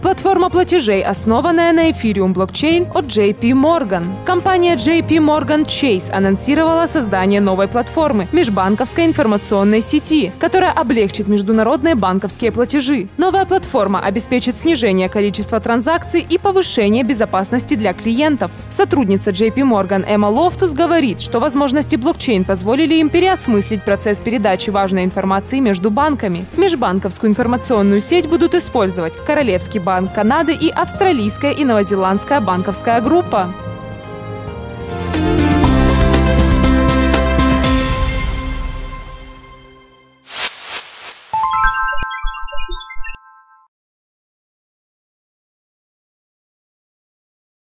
платформа платежей, основанная на Ethereum блокчейн от JP Morgan. Компания JP Morgan Chase анонсировала создание новой платформы – межбанковской информационной сети, которая облегчит международные банковские платежи. Новая платформа обеспечит снижение количества транзакций и повышение безопасности для клиентов. Сотрудница JP Morgan Эмма Лофтус говорит, что возможности блокчейн позволили им переосмыслить процесс передачи важной информации между банками. Межбанковскую информационную сеть будут использовать Королевский банк Канады и Австралийская и Новозеландская банковская группа.